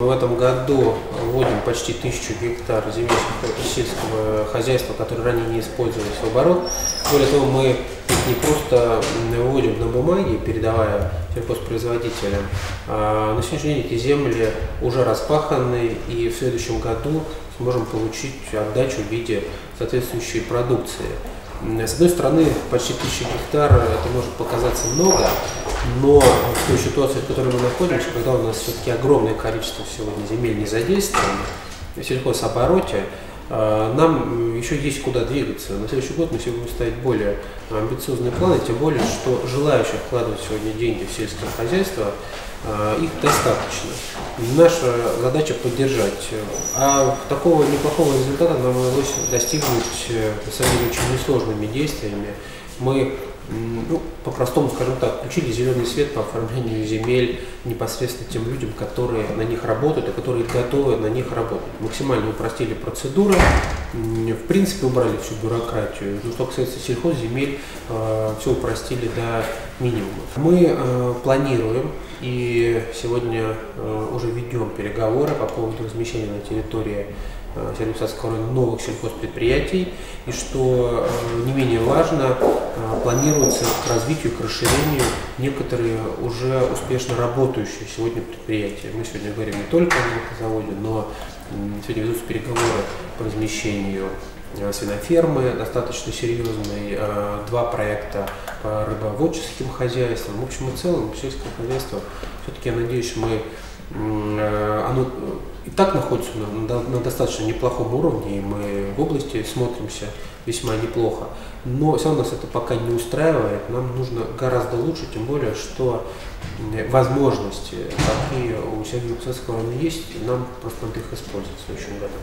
В этом году вводим почти тысячу гектар земель сельского хозяйства, которые ранее не использовались в оборот. Более того, мы их не просто вводим на бумаге, передавая сельхозпроизводителям, а на сегодняшний день эти земли уже распаханы и в следующем году сможем получить отдачу в виде соответствующей продукции. С одной стороны, почти тысяча гектар это может показаться много, но в той ситуации, в которой мы находимся, когда у нас все-таки огромное количество сегодня земель не задействовано, в сельхозобороте, а, нам еще есть куда двигаться. На следующий год мы все будем ставить более амбициозные планы, тем более, что желающих вкладывать сегодня деньги в сельское хозяйство, их достаточно. Наша задача поддержать. А такого неплохого результата нам удалось достигнуть, э, на самом деле, очень несложными действиями. Мы ну, по-простому скажем так, включили зеленый свет по оформлению земель непосредственно тем людям, которые на них работают, и которые готовы на них работать. Максимально упростили процедуры, в принципе убрали всю бюрократию. Ну, что касается сельхозземель, э, все упростили до минимума. Мы э, планируем и сегодня э, уже ведем переговоры по поводу размещения на территории Сергеевского района новых сельхозпредприятий, и что не менее важно, планируется к развитию, к расширению некоторые уже успешно работающие сегодня предприятия. Мы сегодня говорим не только о заводе, но сегодня ведутся переговоры по размещению э, свинофермы достаточно серьезные, э, два проекта по рыбоводческим хозяйствам. В общем и целом, сельское хозяйство, все-таки, я надеюсь, мы э, оно и так находится на, на достаточно неплохом уровне, и мы в области смотримся весьма неплохо. Но все равно нас это пока не устраивает, нам нужно гораздо лучше, тем более, что возможности, какие у Сергея Писарского есть, нам просто надо их использовать в следующем году.